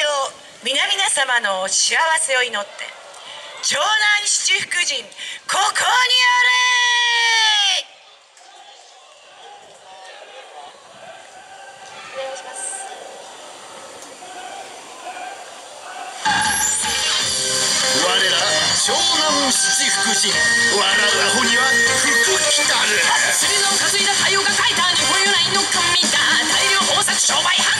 上皆々様の幸せを祈って城南七福神ここにあれお願いします我ら湘南七福神アホには福来たる。のいだ太陽が書いた日本由来の神だ大量豊作商売繁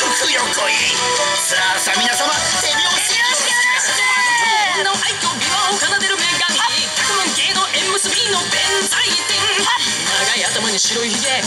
強いさあさあ皆様手拍子よろしくの愛と美和を奏でる女神百万芸の縁結びの弁財天。長い頭に白いひげ。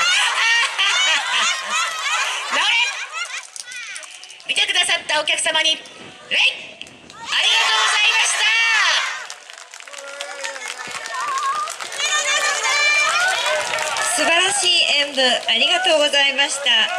見てくださったお客様に礼ありがとうございました。素晴らしい演舞ありがとうございました。